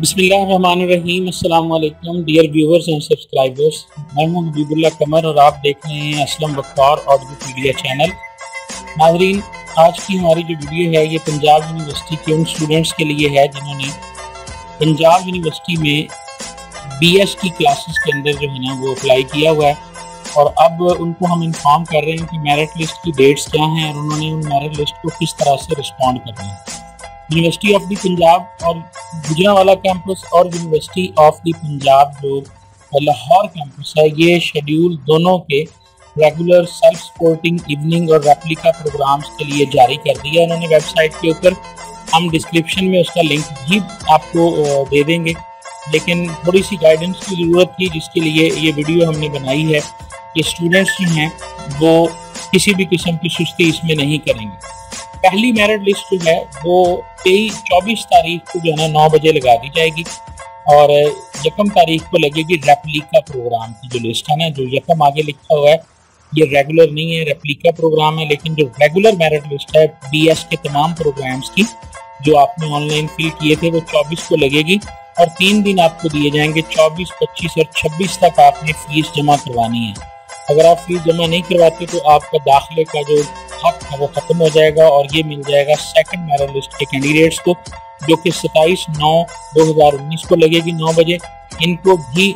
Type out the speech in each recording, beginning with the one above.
بسم اللہ الرحمن الرحیم۔ السلام علیکم، ڈیئر ویورز اینڈ سبسکرائبرز۔ میں ہوں حبیب اللہ قمر اور آپ دیکھ رہے ہیں Aslam Bakhtar audio media channel ناظرین، آج کی ہماری جو ویڈیو ہے یہ پنجاب یونیورسٹی کے ان اسٹوڈنٹس کے لیے ہے جنہوں نے پنجاب یونیورسٹی میں بی ایس کی کلاسز کے اندر جو ہے نا وہ اپلائی کیا ہوا ہے۔ اور اب ان کو ہم انفارم کر رہے ہیں کہ میرٹ لسٹ کی ڈیٹس کیا ہیں اور انہوں نے ان میرٹ لسٹ کو کس طرح سے رسپونڈ کرنا ہے۔ یونیورسٹی آف دی پنجاب اور گجرا والا کیمپس اور یونیورسٹی آف دی پنجاب جو لاہور کیمپس ہے، یہ شیڈیول دونوں کے ریگولر سیلف سپورٹنگ ایوننگ اور ریپلیکا پروگرامز کے لیے جاری کر دیا انہوں نے ویب سائٹ کے اوپر ہم ڈسکرپشن میں اس کا لنک بھی آپ کو دے دیں گے۔ لیکن تھوڑی سی گائیڈنس کی ضرورت تھی جس کے لیے یہ ویڈیو ہم نے بنائی ہے کہ اسٹوڈنٹس جو ہیں وہ کسی بھی قسم کی سستی اس میں نہیں کریں گے۔ پہلی میرٹ لسٹ جو ہے وہ تیئیس چوبیس تاریخ کو جو ہے نا نو بجے لگا دی جائے گی اور یکم تاریخ کو لگے گی ریپلیکا پروگرام کی جو لسٹ ہے نا، جو یکم آگے لکھا ہوا ہے، یہ ریگولر نہیں ہے ریپلیکا پروگرام ہے، لیکن جو ریگولر میرٹ لسٹ ہے بی ایس کے تمام پروگرامز کی جو آپ نے آن لائن فل کیے تھے، وہ چوبیس کو لگے گی اور تین دن آپ کو دیے جائیں گے، چوبیس، پچیس اور چھبیس تک آپ نے فیس جمع کروانی ہے۔ اگر آپ فیس جمع نہیں کرواتے تو آپ کا داخلے کا جو حق ہے وہ ختم ہو جائے گا اور یہ مل جائے گا سیکنڈ میرٹ لسٹ کے کینڈیڈیٹس کو، جو کہ ستائیس نو دو ہزار انیس کو لگے گی نو بجے۔ ان کو بھی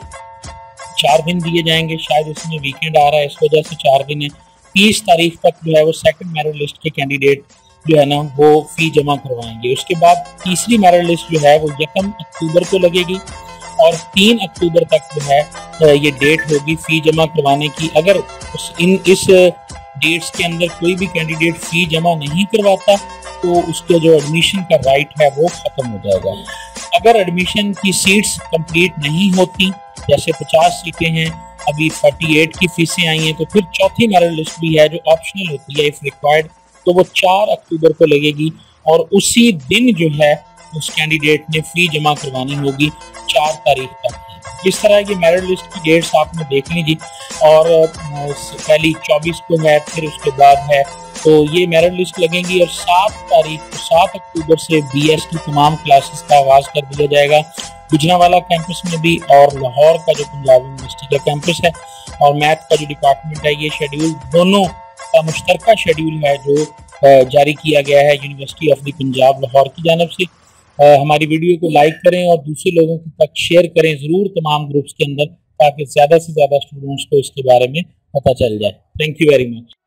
چار دن دیے جائیں گے۔ شاید اس میں ویکینڈ آ رہا ہے، اس وجہ سے چار دن ہے تیس تاریخ تک جو ہے وہ سیکنڈ میرٹ لسٹ کے کینڈیڈیٹ جو ہے نا، وہ فی جمع کروائیں گے۔ اس کے بعد تیسری میرٹ لسٹ جو ہے وہ یکم اکتوبر کو لگے گی۔ اور تین اکتوبر تک جو ہے، یہ ڈیٹ ہوگی فی جمع کروانے کی۔ اگر اس ان اس ڈیٹس کے اندر کوئی بھی کینڈیڈیٹ فی جمع نہیں کرواتا، تو اس کے جو ایڈمیشن کا رائٹ ہے وہ ختم ہو جائے گا۔ اگر ایڈمیشن کی سیٹس کمپلیٹ نہیں ہوتی، جیسے پچاس سیٹیں ہیں، ابھی فورٹی ایٹ کی فیسیں آئی ہیں، تو پھر چوتھی میرٹ لسٹ بھی ہے جو آپشنل ہوتی ہے اف ریکوائرڈ تو وہ چار اکتوبر کو لگے گی۔ اور اسی دن جو ہے، اس کینڈیڈیٹ نے فی جمع کروانی ہوگی چار تاریخ تک۔ اس طرح کی میرٹ لسٹ کی ڈیٹس آپ نے دیکھ لی اور پہلی چوبیس کو ہے، پھر اس کے بعد ہے، تو یہ میرٹ لسٹ لگیں گی اور سات تاریخ کو، سات اکتوبر سے بی ایس کی تمام کلاسز کا آغاز کر دیا جائے گا۔ گجرا والا کیمپس میں بھی اور لاہور کا جو پنجاب یونیورسٹی کا کیمپس ہے اور میتھ کا جو ڈپارٹمنٹ ہے، یہ شیڈیول دونوں کا مشترکہ شیڈیول ہے جو جاری کیا گیا ہے university of the Punjab Lahore کی جانب سے۔ ہماری ویڈیو کو لائک کریں اور دوسرے لوگوں تک شیئر کریں ضرور تمام گروپس کے اندر تاکہ زیادہ سے زیادہ اسٹوڈنٹس کو اس کے بارے میں پتہ چل جائے. Thank you very much